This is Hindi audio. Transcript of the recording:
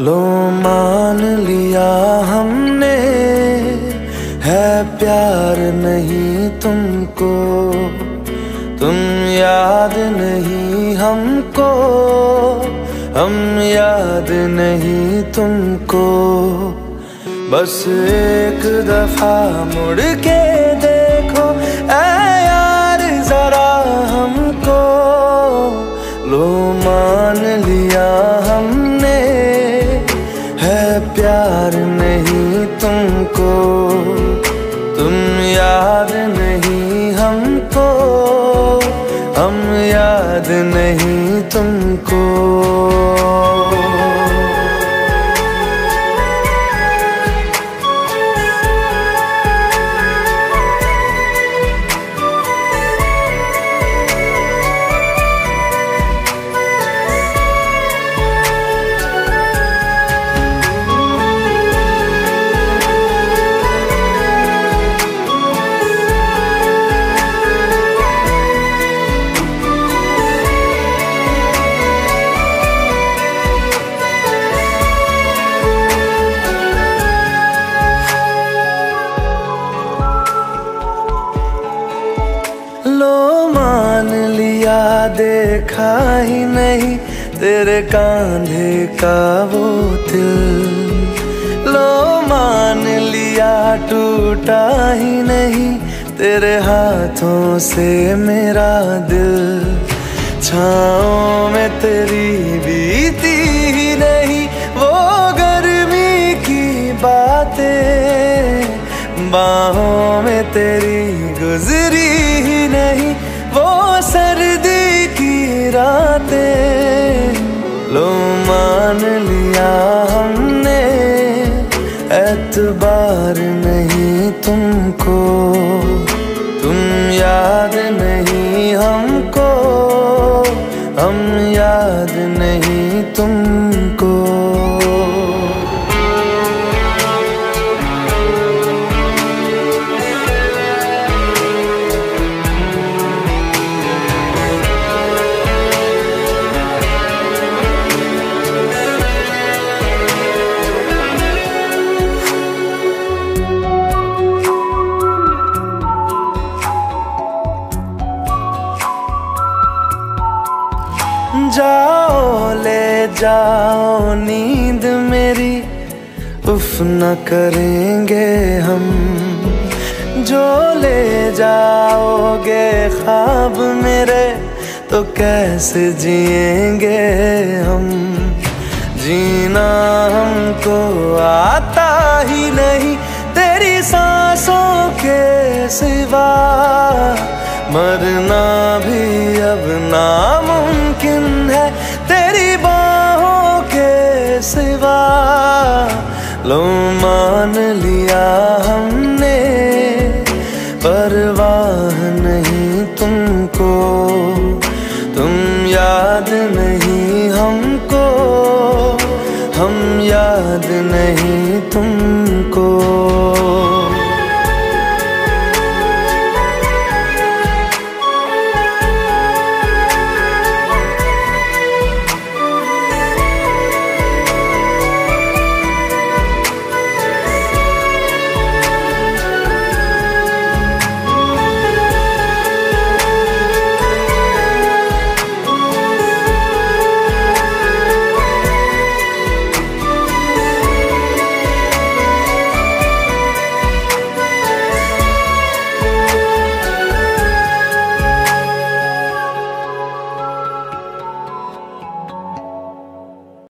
मान लिया हमने, है प्यार नहीं तुमको। तुम याद नहीं हमको, हम याद नहीं तुमको। बस एक दफ़ा मुड़ के प्यार नहीं तुमको तुम याद नहीं हमको हम याद नहीं तुमको। देखा ही नहीं, तेरे कांधे का वो दिल। लो मान लिया, टूटा ही नहीं, तेरे हाथों से मेरा दिल। छाओ में तेरी बीती ही नहीं, वो गर्मी की बातें। बाहों में तेरी गुजरी ही नहीं मान लिया हमने एतबार नहीं तुमको। तुम याद नहीं हमको हम याद नहीं तुमको। जाओ, ले जाओ, नींद मेरी। उफ न करेंगे हम। जो ले जाओगे ख्वाब मेरे तो कैसे जिएँगे हम? जीना हमको आता ही नहीं, तेरी सांसों के सिवा। मरना भी अब नामुमकिन है। तेरी बाहों के सिवा लो मान लिया हमने, परवाह नहीं तुमको। तुम याद नहीं हमको, हम याद नहीं तुम